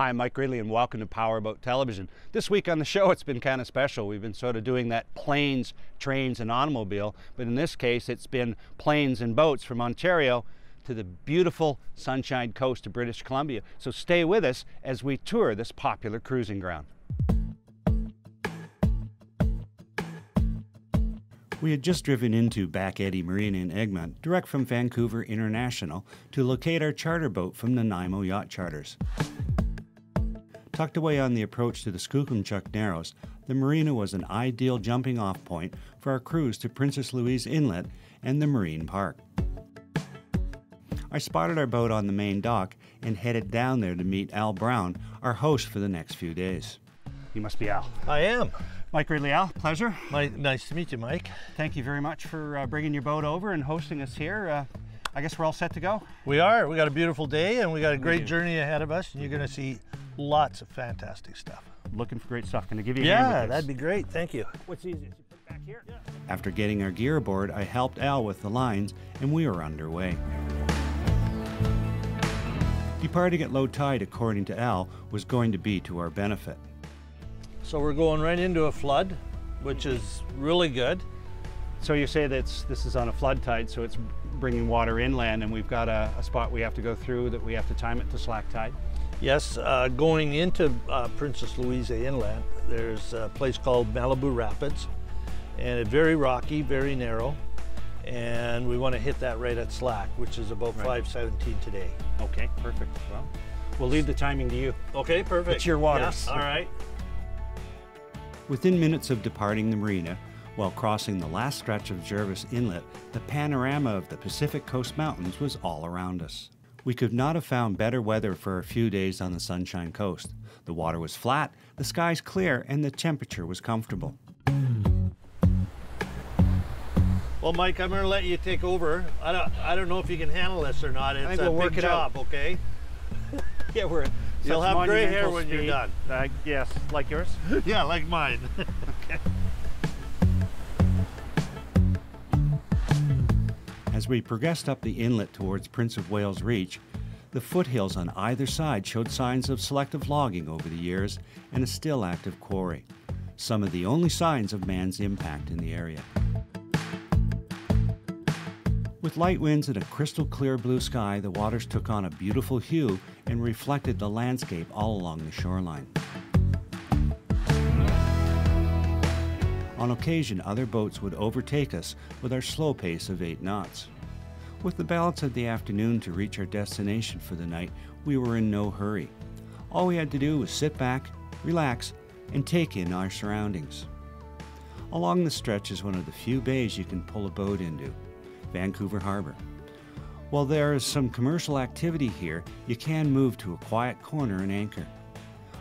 Hi, I'm Mike Gridley and welcome to Powerboat Television. This week on the show it's been kind of special. We've been sort of doing that planes, trains and automobile, but in this case it's been planes and boats from Ontario to the beautiful Sunshine Coast of British Columbia. So stay with us as we tour this popular cruising ground. We had just driven into Back Eddy Marina in Egmont, direct from Vancouver International, to locate our charter boat from Nanaimo Yacht Charters. Tucked away on the approach to the Skookumchuck Narrows, the marina was an ideal jumping off point for our cruise to Princess Louisa Inlet and the Marine Park. I spotted our boat on the main dock and headed down there to meet Al Brown, our host for the next few days. You must be Al. I am. Mike Gridley, Al, pleasure. My, nice to meet you, Mike. Thank you very much for uh, bringing your boat over and hosting us here. Uh, I guess we're all set to go. We are. We got a beautiful day and we got a great journey ahead of us, and you're going to see lots of fantastic stuff. Looking for great stuff. Going to give you a Yeah, hand with that'd be great. Thank you. What's easiest? You put it back here? After getting our gear aboard, I helped Al with the lines and we were underway. Departing at low tide, according to Al, was going to be to our benefit. So we're going right into a flood, which is really good. So you say that this is on a flood tide, so it's bringing water inland, and we've got a, a spot we have to go through that we have to time it to slack tide. Yes, uh, going into uh, Princess Louisa Inlet, there's a place called Malibu Rapids, and it's very rocky, very narrow, and we want to hit that right at slack, which is about Right. 517 today. Okay, perfect. Well, we'll leave the timing to you. Okay, perfect. It's your waters. Yeah, all right. Within minutes of departing the marina, while crossing the last stretch of Jervis Inlet, the panorama of the Pacific Coast Mountains was all around us. We could not have found better weather for a few days on the Sunshine Coast. The water was flat, the skies clear, and the temperature was comfortable. Well, Mike, I'm going to let you take over. I don't, I don't know if you can handle this or not. It's think a we'll work big it out. job, okay? Yeah, we're at You'll have gray hair monumental when you're done. Uh, yes, like yours. yeah, like mine. As we progressed up the inlet towards Prince of Wales Reach, the foothills on either side showed signs of selective logging over the years and a still active quarry, some of the only signs of man's impact in the area. With light winds and a crystal clear blue sky, the waters took on a beautiful hue and reflected the landscape all along the shoreline. On occasion, other boats would overtake us with our slow pace of 8 knots. With the balance of the afternoon to reach our destination for the night, we were in no hurry. All we had to do was sit back, relax, and take in our surroundings. Along the stretch is one of the few bays you can pull a boat into Vancouver Harbor. While there is some commercial activity here, you can move to a quiet corner and anchor.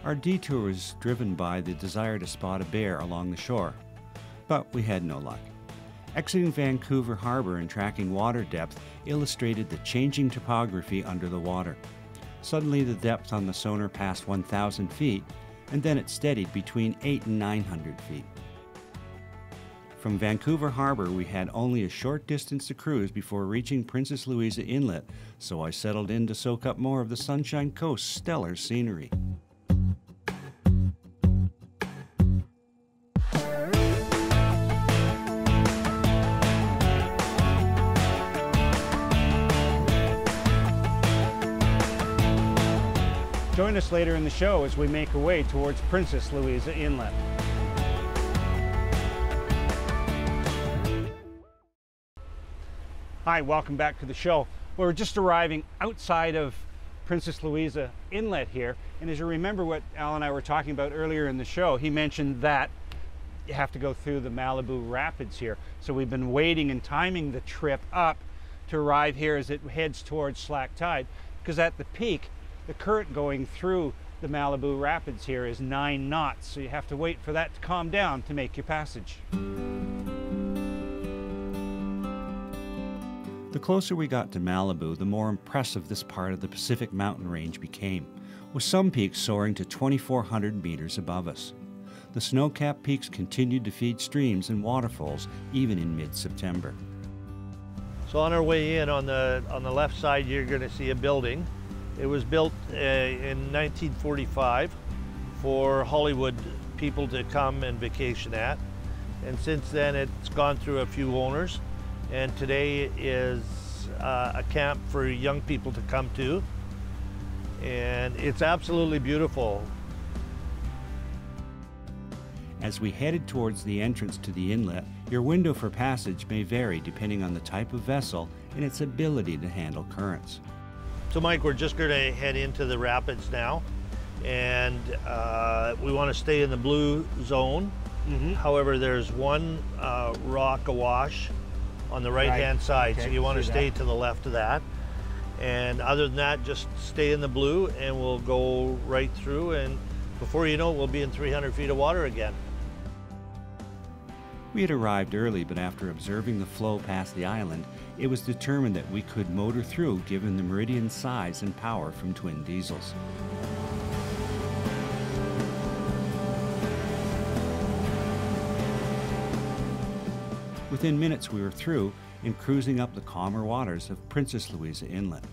Our detour was driven by the desire to spot a bear along the shore, but we had no luck. Exiting Vancouver Harbor and tracking water depth illustrated the changing topography under the water. Suddenly, the depth on the sonar passed 1,000 feet, and then it steadied between 8 and 900 feet. From Vancouver Harbor, we had only a short distance to cruise before reaching Princess Louisa Inlet, so I settled in to soak up more of the Sunshine Coast's stellar scenery. Join us later in the show as we make our way towards Princess Louisa Inlet. Hi, welcome back to the show. We're just arriving outside of Princess Louisa Inlet here. And as you remember what Al and I were talking about earlier in the show, he mentioned that you have to go through the Malibu Rapids here. So we've been waiting and timing the trip up to arrive here as it heads towards slack tide. Because at the peak, the current going through the Malibu Rapids here is nine knots. So you have to wait for that to calm down to make your passage. The closer we got to Malibu, the more impressive this part of the Pacific mountain range became, with some peaks soaring to 2,400 meters above us. The snow capped peaks continued to feed streams and waterfalls even in mid September. So on our way in on the, on the left side, you're gonna see a building. It was built uh, in 1945 for Hollywood people to come and vacation at. And since then, it's gone through a few owners. And today is uh, a camp for young people to come to. And it's absolutely beautiful. As we headed towards the entrance to the inlet, your window for passage may vary depending on the type of vessel and its ability to handle currents. So Mike, we're just going to head into the rapids now. And uh, we want to stay in the blue zone. Mhm. However, there's one uh, rock awash on the right-hand Right. side, so you want to stay that. to the left of that. And other than that, just stay in the blue and we'll go right through and before you know it, we'll be in 300 feet of water again. We had arrived early, but after observing the flow past the island, it was determined that we could motor through given the Meridian size and power from twin diesels. Within minutes, we were through and cruising up the calmer waters of Princess Louisa Inlet.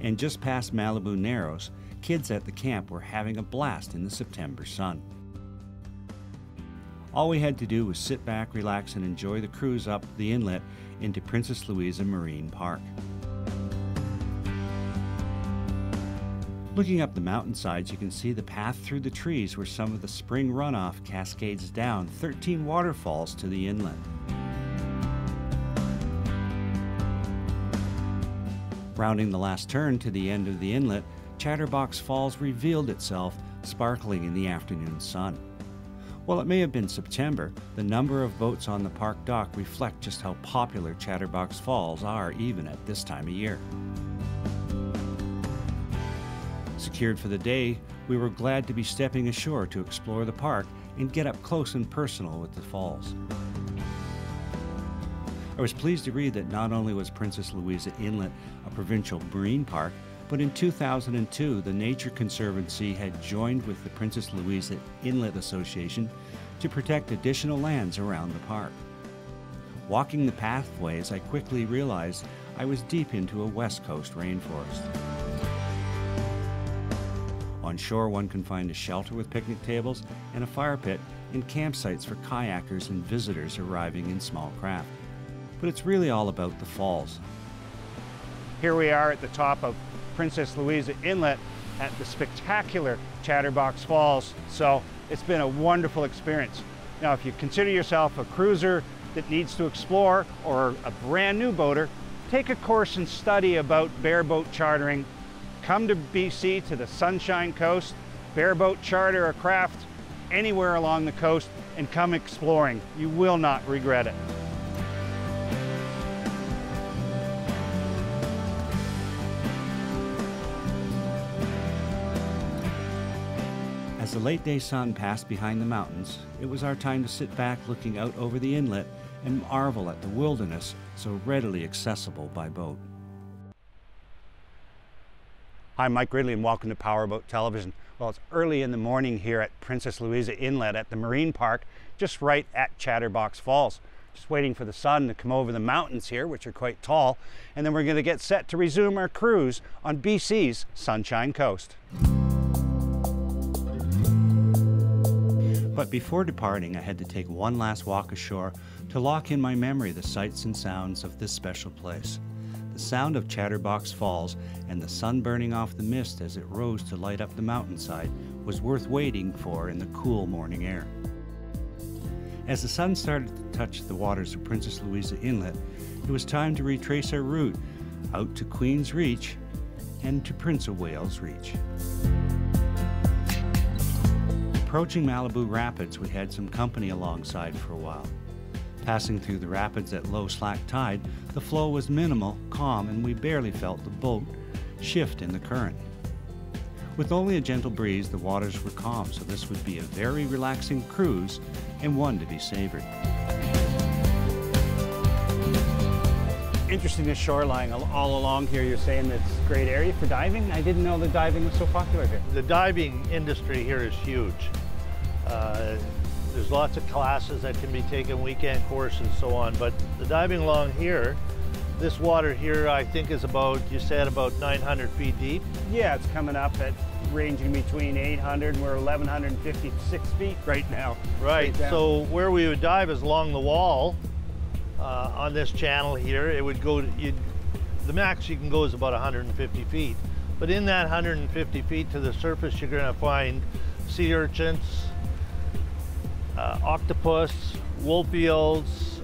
And just past Malibu Narrows, kids at the camp were having a blast in the September sun. All we had to do was sit back, relax, and enjoy the cruise up the inlet into Princess Louisa Marine Park. Looking up the mountainsides, you can see the path through the trees where some of the spring runoff cascades down 13 waterfalls to the inlet. Rounding the last turn to the end of the inlet, Chatterbox Falls revealed itself, sparkling in the afternoon sun. While it may have been September, the number of boats on the park dock reflect just how popular Chatterbox Falls are even at this time of year. Secured for the day, we were glad to be stepping ashore to explore the park and get up close and personal with the falls. I was pleased to read that not only was Princess Louisa Inlet a provincial marine park, but in 2002 the Nature Conservancy had joined with the Princess Louisa Inlet Association to protect additional lands around the park. Walking the pathways, I quickly realized I was deep into a West Coast rainforest. Shore, one can find a shelter with picnic tables and a fire pit and campsites for kayakers and visitors arriving in small craft. But it's really all about the falls. Here we are at the top of Princess Louisa Inlet at the spectacular Chatterbox Falls. So it's been a wonderful experience. Now, if you consider yourself a cruiser that needs to explore or a brand new boater, take a course and study about bareboat chartering. Come to BC to the Sunshine Coast, bareboat charter a craft anywhere along the coast and come exploring. You will not regret it. As the late day sun passed behind the mountains, it was our time to sit back looking out over the inlet and marvel at the wilderness so readily accessible by boat. Hi, I'm Mike Gridley and welcome to Powerboat Television. Well, it's early in the morning here at Princess Louisa Inlet at the Marine Park, just right at Chatterbox Falls. Just waiting for the sun to come over the mountains here, which are quite tall, and then we're going to get set to resume our cruise on BC's Sunshine Coast. But before departing, I had to take one last walk ashore to lock in my memory the sights and sounds of this special place. The sound of Chatterbox Falls and the sun burning off the mist as it rose to light up the mountainside was worth waiting for in the cool morning air. As the sun started to touch the waters of Princess Louisa Inlet, it was time to retrace our route out to Queen's Reach and to Prince of Wales Reach. Approaching Malibu Rapids, we had some company alongside for a while. Passing through the rapids at low slack tide, the flow was minimal, calm, and we barely felt the boat shift in the current. With only a gentle breeze, the waters were calm, so this would be a very relaxing cruise and one to be savored. Interesting the shoreline all- all along here. You're saying it's a great area for diving? I didn't know the diving was so popular here. The diving industry here is huge. Uh, There's lots of classes that can be taken, weekend courses, and so on. But the diving along here, this water here, I think is about, you said about 900 feet deep? Yeah, it's coming up at ranging between 800 and we're 1156 feet right now. Right, so where we would dive is along the wall uh, on this channel here. It would go, to, the max you can go is about 150 feet. But in that 150 feet to the surface, you're gonna find sea urchins, uh, octopus, wolf eels,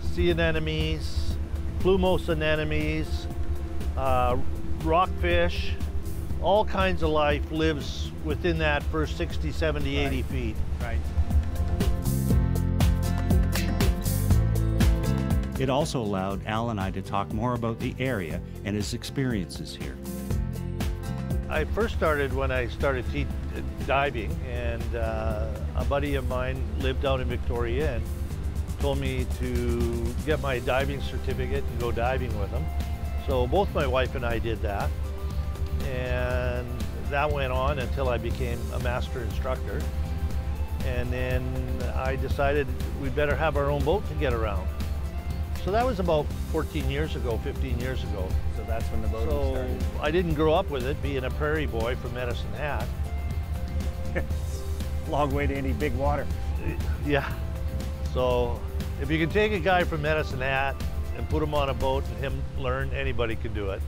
sea anemones, plumose anemones, uh, rockfish, all kinds of life lives within that first 60, 70, right. 80 feet. Right. It also allowed Al and I to talk more about the area and his experiences here. I first started when I started diving, and uh, a buddy of mine lived down in Victoria and told me to get my diving certificate and go diving with him. So both my wife and I did that, and that went on until I became a master instructor. And then I decided we'd better have our own boat to get around. So that was about 14 years ago, 15 years ago. So that's when the boating so started. I didn't grow up with it, being a prairie boy from Medicine Hat. Long way to any big water. Yeah. So if you can take a guy from Medicine Hat and put him on a boat and him learn, anybody can do it.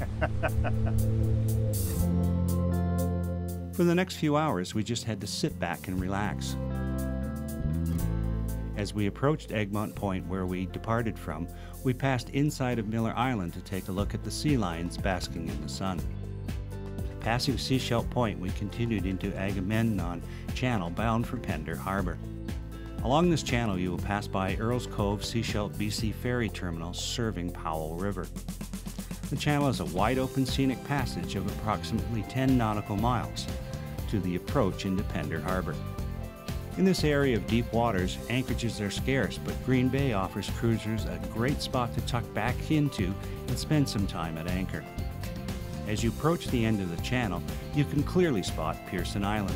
For the next few hours, we just had to sit back and relax. As we approached Egmont Point, where we departed from, we passed inside of Miller Island to take a look at the sea lions basking in the sun. Passing Seashell Point, we continued into Agamemnon Channel bound for Pender Harbor. Along this channel, you will pass by Earls Cove Seashell BC Ferry Terminal serving Powell River. The channel is a wide open scenic passage of approximately 10 nautical miles to the approach into Pender Harbor. In this area of deep waters, anchorages are scarce, but Green Bay offers cruisers a great spot to tuck back into and spend some time at anchor. As you approach the end of the channel, you can clearly spot Pearson Island.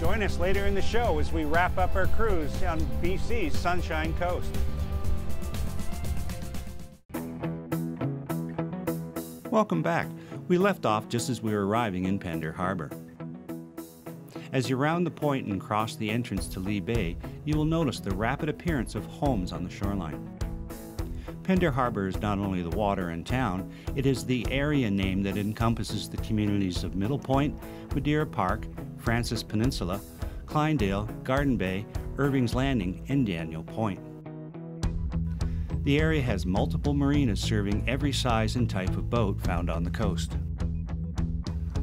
Join us later in the show as we wrap up our cruise on BC's Sunshine Coast. Welcome back. We left off just as we were arriving in Pender Harbor. As you round the point and cross the entrance to Lee Bay, you will notice the rapid appearance of homes on the shoreline. Pender Harbor is not only the water and town, it is the area name that encompasses the communities of Middle Point, Madeira Park, Francis Peninsula, Kleindale, Garden Bay, Irving's Landing, and Daniel Point. The area has multiple marinas serving every size and type of boat found on the coast.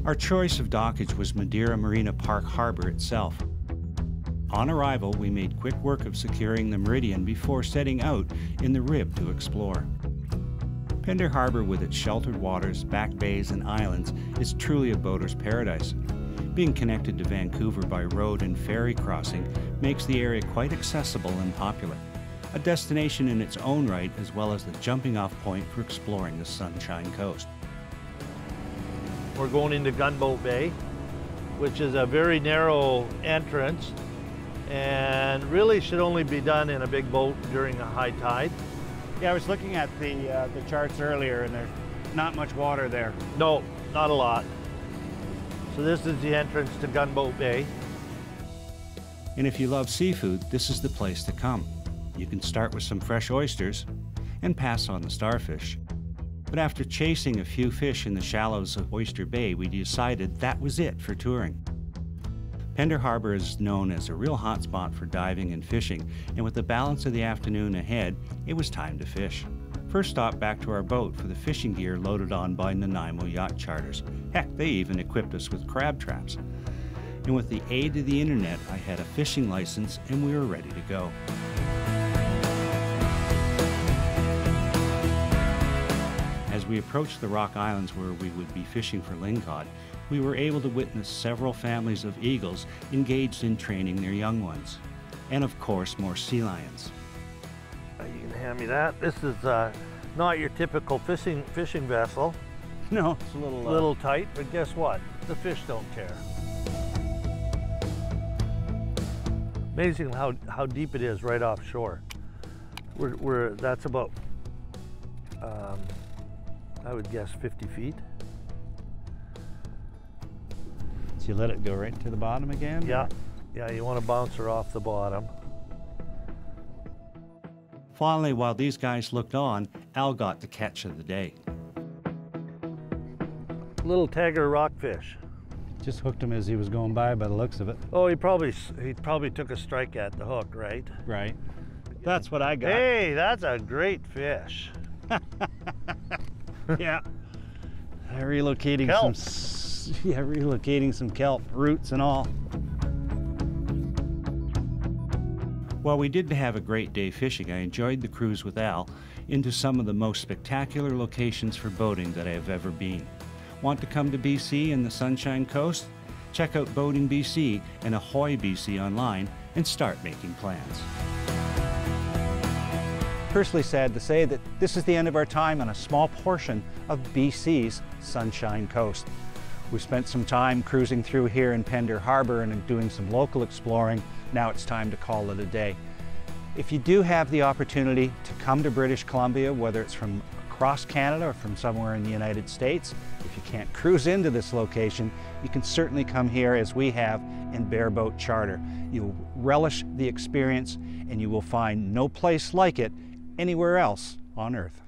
Our choice of dockage was Madeira Marina Park Harbor itself. On arrival, we made quick work of securing the Meridian before setting out in the Rib to explore. Pender Harbor, with its sheltered waters, back bays, and islands, is truly a boater's paradise. Being connected to Vancouver by road and ferry crossing makes the area quite accessible and popular a destination in its own right as well as the jumping off point for exploring the Sunshine Coast. We're going into Gunboat Bay, which is a very narrow entrance and really should only be done in a big boat during a high tide. Yeah, I was looking at the, uh, the charts earlier and there's not much water there. No, not a lot. So this is the entrance to Gunboat Bay. And if you love seafood, this is the place to come. You can start with some fresh oysters and pass on the starfish. But after chasing a few fish in the shallows of Oyster Bay, we decided that was it for touring. Pender Harbor is known as a real hotspot for diving and fishing, and with the balance of the afternoon ahead, it was time to fish. First stop back to our boat for the fishing gear loaded on by Nanaimo Yacht Charters. Heck, they even equipped us with crab traps. And with the aid of the internet, I had a fishing license and we were ready to go. As we approached the Rock Islands where we would be fishing for lingcod, we were able to witness several families of eagles engaged in training their young ones. And of course, more sea lions. Uh, you can hand me that. This is uh, not your typical fishing, fishing vessel. No, it's a little, uh, little tight, but guess what? The fish don't care. Amazing how, how deep it is right offshore. We're, we're that's about, um, I would guess 50 feet. You let it go right to the bottom again? Yeah, yeah, you want to bounce her off the bottom. Finally, while these guys looked on, Al got the catch of the day. Little tiger rockfish. Just hooked him as he was going by by the looks of it. Oh, he probably he probably took a strike at the hook, right? Right. That's what I got. Hey, that's a great fish. yeah. Relocating Kelp. some yeah, relocating some kelp, roots and all. While we did have a great day fishing, I enjoyed the cruise with Al into some of the most spectacular locations for boating that I have ever been. Want to come to BC and the Sunshine Coast? Check out Boating BC and Ahoy BC online and start making plans. Personally sad to say that this is the end of our time on a small portion of BC's Sunshine Coast. We spent some time cruising through here in Pender Harbor and doing some local exploring. Now it's time to call it a day. If you do have the opportunity to come to British Columbia, whether it's from across Canada or from somewhere in the United States, if you can't cruise into this location, you can certainly come here as we have in Bareboat Charter. You'll relish the experience and you will find no place like it anywhere else on earth.